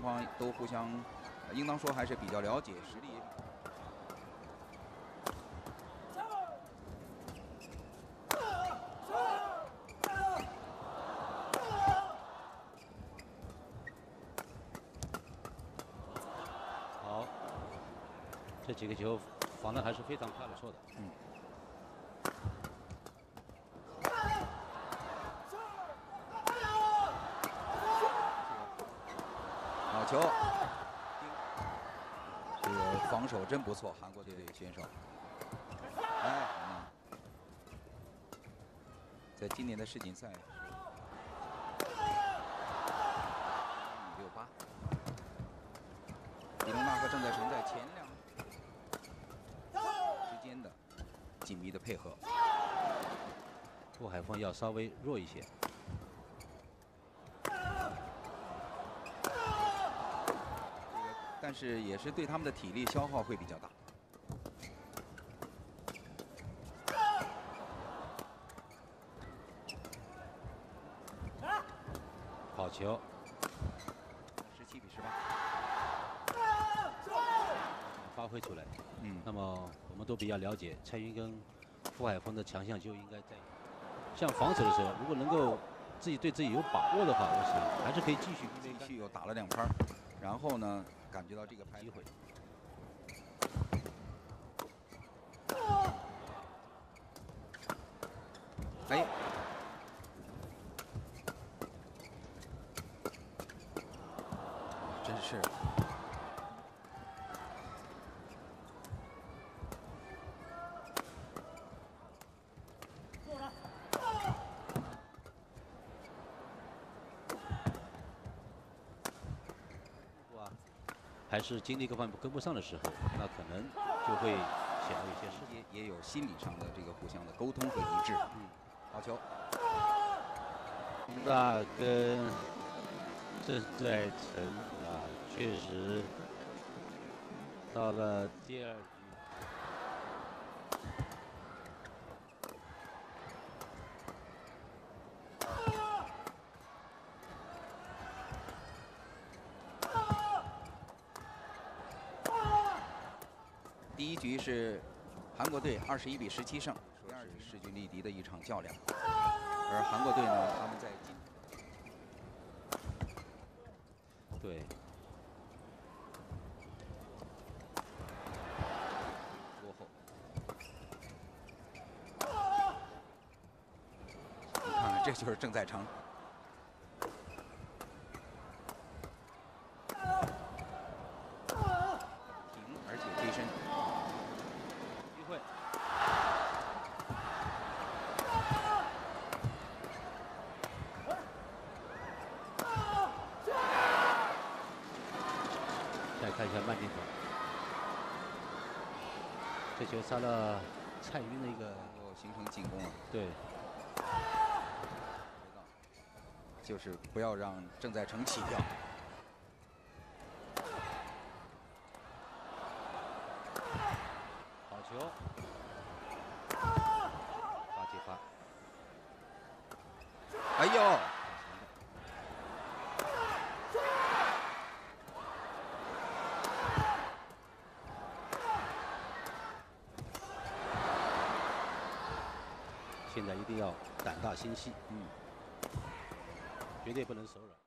双方都互相，应当说还是比较了解实力。好，这几个球防的还是非常漂亮，错的。嗯。球，这个防守真不错，韩国队的选手。哎，在今年的世锦赛是六八。李龙娜和郑在成在前两之间的紧密的配合。傅海峰要稍微弱一些。但是也是对他们的体力消耗会比较大。好球，十七比十八，发挥出来。嗯，那么我们都比较了解蔡云跟傅海峰的强项，就应该在像防守的时候，如果能够自己对自己有把握的话，我想还是可以继续。继续又打了两拍，然后呢？感觉到这个机会，哎，真是。还是精力各方面跟不上的时候，那可能就会显得有些事也也有心理上的这个互相的沟通和一致。嗯，好球。那跟郑在成啊，确实到了第二。第一局是韩国队二十一比十七胜，第二局势均力敌的一场较量。而韩国队呢，他们在对落后。你看，这就是郑在成。看一下慢镜头，这球杀了蔡云的一个，能够形成进攻了。对，就是不要让郑在成起跳。好球，发起发，哎呦！现在一定要胆大心细，嗯，绝对不能手软。